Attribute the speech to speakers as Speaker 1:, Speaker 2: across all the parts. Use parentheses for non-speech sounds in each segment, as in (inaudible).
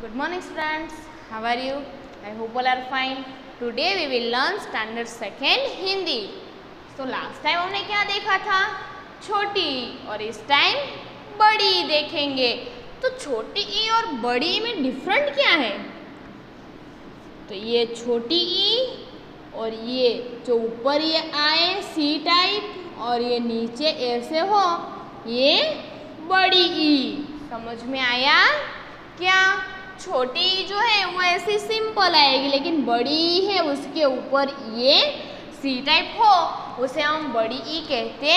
Speaker 1: Good morning students. How are you? I hope all are fine. Today we will learn standard second Hindi. So last time हमने क्या देखा था छोटी और इस टाइम बड़ी देखेंगे तो छोटी ई और बड़ी ई में डिफरेंट क्या है तो ये छोटी ई और ये जो ऊपर ये आए सी टाइप और ये नीचे ऐसे हो ये बड़ी ई समझ में आया क्या छोटी जो है, वो ऐसी सिंपल आएगी, लेकिन बड़ी है, उसके ऊपर ये सी टाइप हो, उसे हम बड़ी ई कहते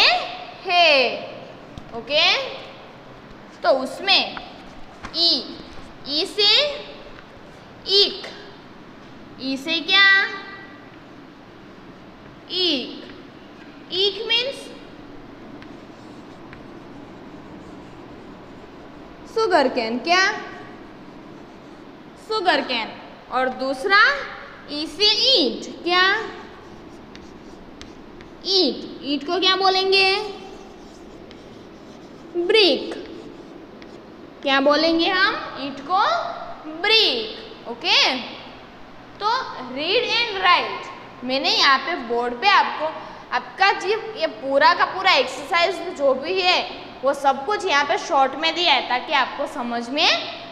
Speaker 1: हैं ओके तो उसमें ई ई से ईक ई से क्या? ईक ईक मीन्स सुगर कैन क्या? सुगर कैन और दूसरा ई से ईट क्या? ईट ईट को क्या बोलेंगे? ब्रिक क्या बोलेंगे हम? ईट को ब्रिक ओके तो रीड एंड राइट मैंने यहाँ पे बोर्ड पे आपको, आपका जी ये पूरा का पूरा एक्सरसाइज जो भी है, वो सब कुछ यहाँ पे शॉर्ट में दिया है ताकि आपको समझ में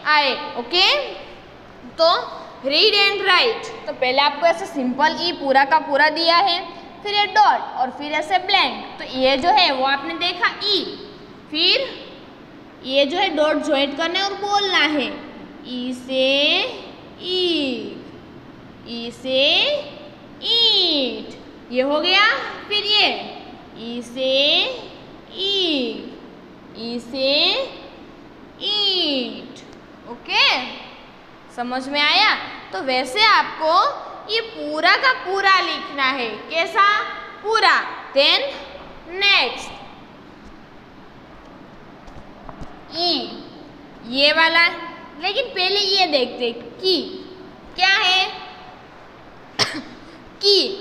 Speaker 1: आए. ओके तो रीड एंड राइट तो पहले आपको ऐसे सिंपल ई पूरा का पूरा दिया है, फिर ये डॉट और फिर ऐसे ब्लैंक तो ये जो है वो आपने देखा ई. फिर ये जो है डॉट ज्वाइंट करने और बोलना है. ई से ई. ई से ईट ये हो गया फिर ये. ई से ई ई से ईट ओके समझ में आया? तो वैसे आपको ये पूरा का पूरा लिखना है। कैसा? पूरा। देन नेक्स्ट ई। ये वाला। लेकिन पहले ये देखते की। क्या है? (coughs) की।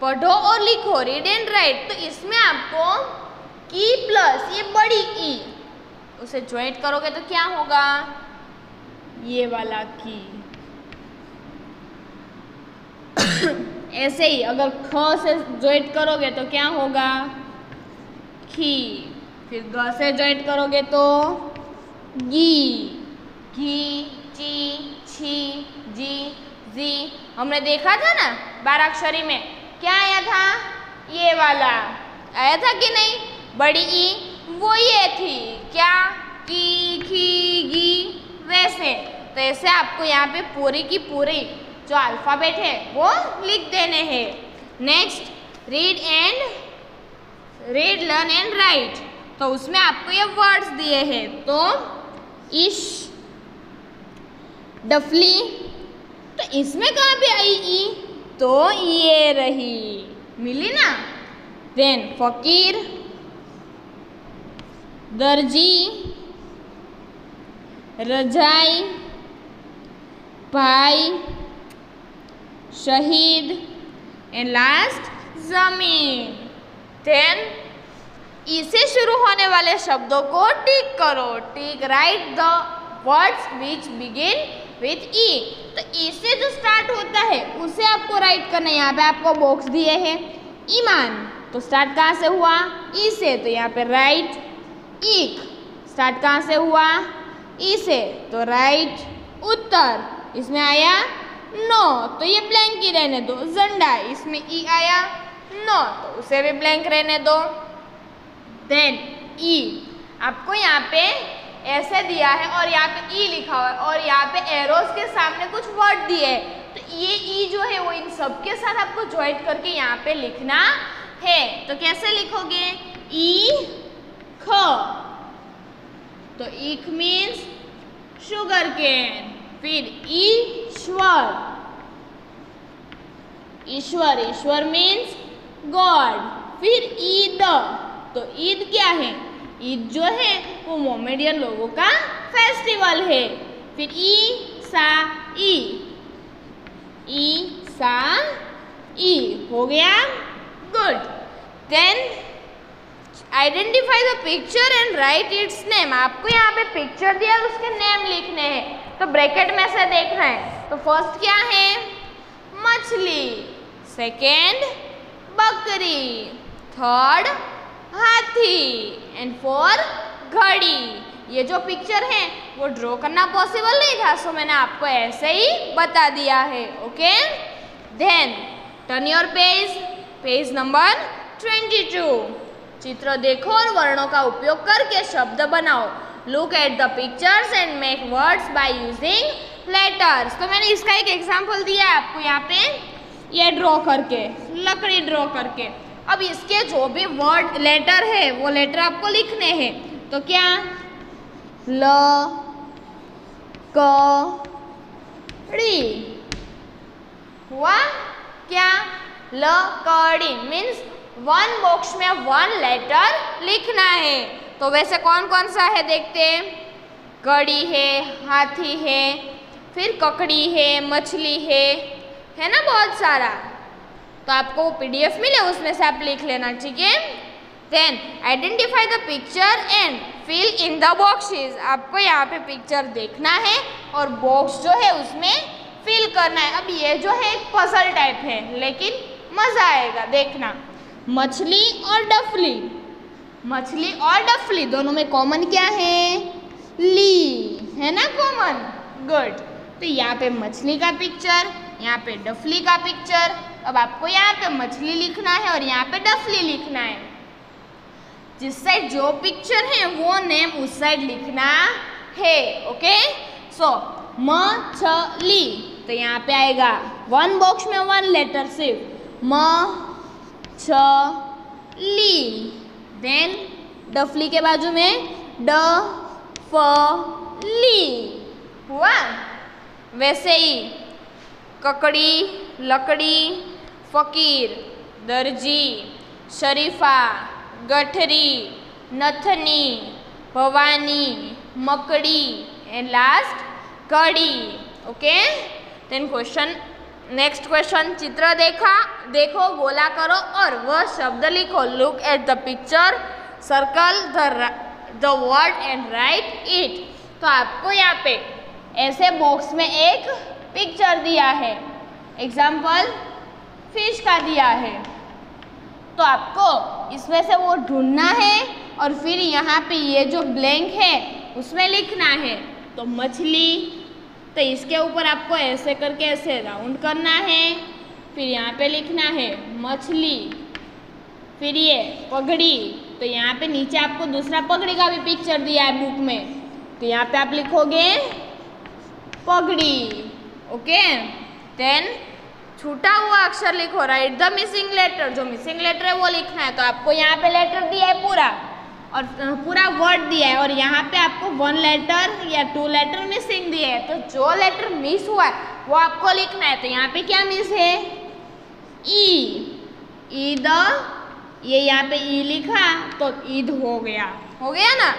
Speaker 1: पढ़ो और लिखो। रीड एंड राइट तो इसमें आपको की प्लस ये बड़ी ई। उसे ज्वाइंट करोगे तो क्या होगा? ये वाला की। (coughs) ऐसे ही, अगर ख से ज्वाइंट करोगे तो क्या होगा? खी फिर ग से ज्वाइंट करोगे तो गी। घी ची, छी, जी जी। हमने देखा था ना, बाराक्षरी में। क्या आया था? ये वाला। आया था कि नहीं? बड़ी ई, वो ये थी। क्या? की खी गी। वैसे तो ऐसे आपको यहाँ पे पूरी की पूरी जो अल्फ़ाबेट है, वो लिख देने हैं। Next read and read learn and write तो उसमें आपको ये वर्ड्स दिए हैं। तो इश, डफली तो इसमें कहाँ पे आई ई? तो ये रही। मिली ना? देन फकीर, दर्जी रजाई, भाई, शहीद एंड लास्ट ज़मीन। देन इसे शुरू होने वाले शब्दों को टिक करो। Tick write the words which begin with ई तो इससे जो स्टार्ट होता है, उसे आपको राइट करना है। यहाँ पे आपको बॉक्स दिए हैं। ईमान। तो स्टार्ट कहाँ से हुआ? ई से। तो यहाँ पे राइट ईक स्टार्ट कहाँ से हुआ? ई से तो राइट उत्तर। इसमें आया नो तो ये ब्लैंक ही रहने दो। जंडा इसमें ई आया नो तो उसे भी ब्लैंक रहने दो। देन ई आपको यहाँ पे ऐसे दिया है और यहाँ पे ई लिखा हुआ है और यहाँ पे एरोस के सामने कुछ वर्ड दिए है। तो ये ई जो है, वो इन सब के साथ आपको ज्वाइंट करके यहाँ पे लिखना है। तो कैसे लिखोगे? ई ख। तो ईख मीन्स शुगर केन फिर ईश्वर। ईश्वर ईश्वर मीन्स गॉड फिर ईद। तो ईद क्या है? ईद जो है, वो मोमेडियन लोगों का फेस्टिवल है। फिर ई, सा, ई। ई, सा, ई, हो गया good then identify the picture and write its name आपको यहाँ पे पिक्चर दिया उसके नेम लिखने हैं। तो ब्रैकेट में से देखना है। तो फ़र्स्ट क्या है? मछली। सेकेंड बकरी। थर्ड हाथी। एंड फोर घड़ी। ये जो पिक्चर है, वो ड्रॉ करना पॉसिबल नहीं था सो मैंने आपको ऐसे ही बता दिया है okay then turn your page page number twenty two चित्र देखो और वर्णों का उपयोग करके शब्द बनाओ। Look at the pictures and make words by using letters तो मैंने इसका एक एग्ज़ाम्पल दिया है आपको यहाँ पे। ये ड्रॉ करके, लकड़ी ड्रॉ करके। अब इसके जो भी वर्ड लेटर है, वो लेटर आपको लिखने हैं। तो क्या? ल हुआ? क्या? ल कड़ी मीन्स वन बॉक्स में वन लेटर लिखना है। तो वैसे कौन कौन सा है देखते हैं। कड़ी है, हाथी है, फिर ककड़ी है, मछली है है ना बहुत सारा। तो आपको पीडीएफ मिले, उसमें से आप लिख लेना, ठीक है? Then identify the picture and fill in the boxes आपको यहाँ पे पिक्चर देखना है और बॉक्स जो है उसमें फिल करना है। अब ये जो है एक पजल टाइप है, लेकिन मज़ा आएगा देखना। मछली और डफली। मछली और डफली दोनों में कॉमन क्या है? ली। है ना कॉमन गुड तो यहाँ पे मछली का पिक्चर यहाँ पे डफली का पिक्चर अब आपको यहाँ पे मछली लिखना है और यहाँ पे डफली लिखना है। जिस साइड जो पिक्चर है वो नेम उस साइड लिखना है ओके सो मछली। तो यहाँ पे आएगा। वन बॉक्स में वन लेटर सिर्फ़। म छ ली। देन डफली के बाजू में ड, फ, ली। हुआ वैसे ही, ककड़ी, लकड़ी, फकीर, दर्जी, शरीफा, गठरी, नथनी, भवानी, मकड़ी एंड लास्ट कड़ी। Okay then question next question चित्र देखा, देखो गोला करो और वह शब्द लिखो। Look at the picture circle the the word and write it तो आपको यहाँ पे ऐसे बॉक्स में एक पिक्चर दिया है। एग्ज़ाम्पल फ़िश का दिया है। तो आपको इसमें से वो ढूंढना है और फिर यहाँ पे ये जो ब्लैंक है, उसमें लिखना है। तो मछली तो इसके ऊपर आपको ऐसे करके ऐसे राउंड करना है, फिर यहाँ पे लिखना है मछली, फिर ये पगड़ी तो यहाँ पे नीचे आपको दूसरा पगड़ी का भी पिक्चर दिया है बुक में तो यहाँ पे आप लिखोगे पगड़ी ओके देन छूटा हुआ अक्षर लिखो राइट द मिसिंग लेटर जो मिसिंग लेटर है वो लिखना है तो आपको यहाँ पे लेटर दिया है पूरा। और पूरा वर्ड दिया है और यहाँ पे आपको वन लेटर या टू लेटर मिसिंग दिए है। तो जो लेटर मिस हुआ है, वो आपको लिखना है। तो यहाँ पे क्या मिस है? ई ईद ये यहाँ पे ई लिखा तो ईद हो गया। हो गया ना?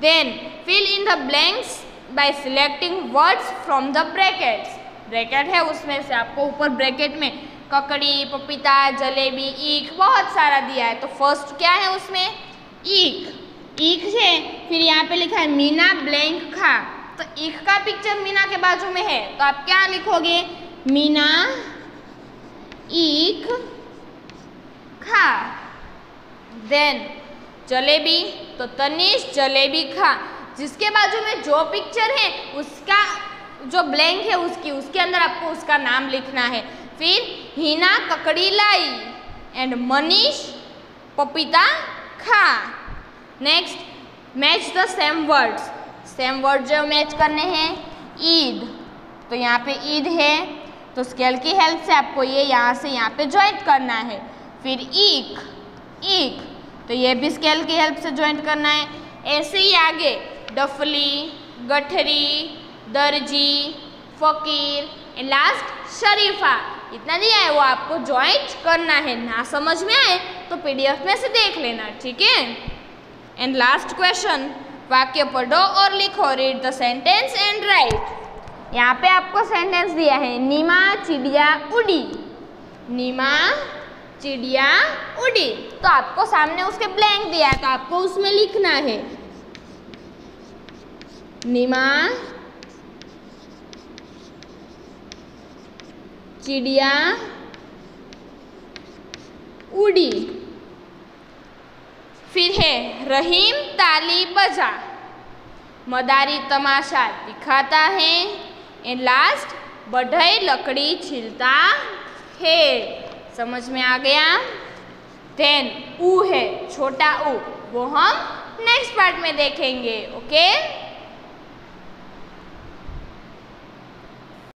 Speaker 1: Then fill in the blanks by selecting words from the brackets bracket है उसमें से आपको ऊपर ब्रैकेट में ककड़ी, पपीता, जलेबी, ईख, बहुत सारा दिया है। तो फ़र्स्ट क्या है उसमें? ईख। ईख है फिर यहाँ पे लिखा है मीना ब्लैंक खा। तो ईख का पिक्चर मीना के बाजू में है। तो आप क्या लिखोगे? मीना ईख खा। देन जलेबी। तो तनिष जलेबी खा। जिसके बाजू में जो पिक्चर है, उसका जो ब्लैंक है उसकी, उसके अंदर आपको उसका नाम लिखना है। फिर, हिना ककड़ी लाई एंड मनीष पपीता खा। Next match the same words same word जो मैच करने हैं, ईद. तो यहाँ पे ईद है तो स्केल की हेल्प से आपको ये यहाँ से यहाँ पे ज्वाइंट करना है. फिर ईक ईक. तो ये भी स्केल की हेल्प से ज्वाइंट करना है. ऐसे ही आगे, डफली, गठरी, दर्जी, फकीर एंड लास्ट शरीफा. इतना दिया है, वो आपको ज्वाइंट करना है. ना समझ में आए तो पीडीएफ में से देख लेना, ठीक है? एंड लास्ट क्वेश्चन वाक्य पढ़ो और लिखो read the sentence and write यहाँ पे आपको सेंटेंस दिया है नीमा चिड़िया उड़ी। नीमा चिड़िया उड़ी। तो आपको सामने उसके ब्लैंक दिया है तो आपको उसमें लिखना है। नीमा चिड़िया उड़ी। फिर है, रहीम ताली बजा। मदारी तमाशा दिखाता है एंड लास्ट बढ़ई लकड़ी छिलता है। समझ में आ गया? देन ऊ है, छोटा ऊ, वो हम नेक्स्ट पार्ट में देखेंगे ओके okay?